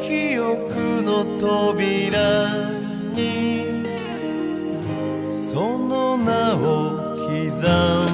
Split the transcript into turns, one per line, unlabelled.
記憶の扉にその名を刻む。